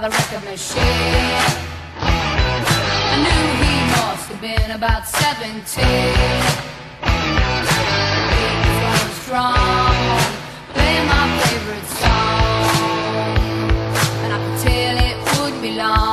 the record machine. I knew he must have been about 17. He was strong, playing my favorite song. And I could tell it would be long.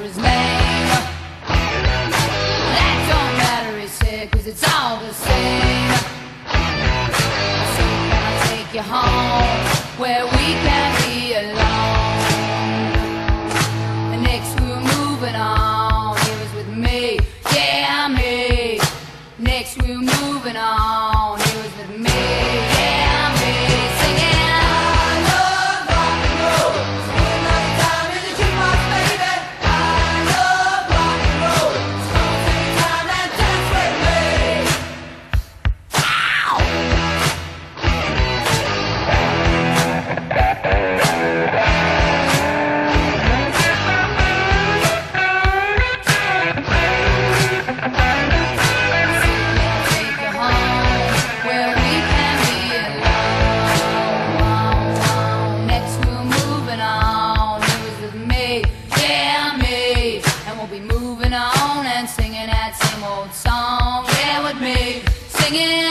was made. That don't matter, he said, cause it's all the same. So can I take you home where we can be alone? Next we were moving on, he was with me, yeah, me. Next we were moving on, he was with me, yeah. singing.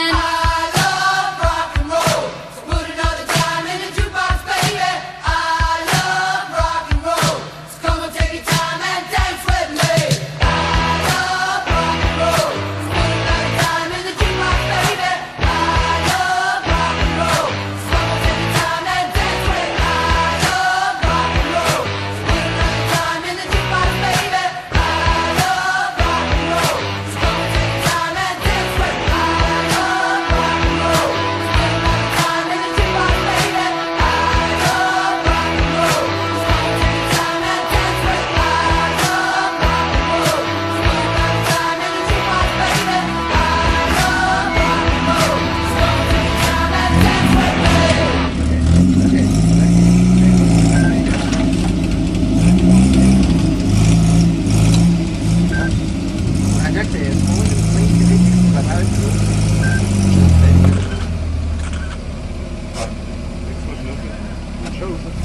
chosen.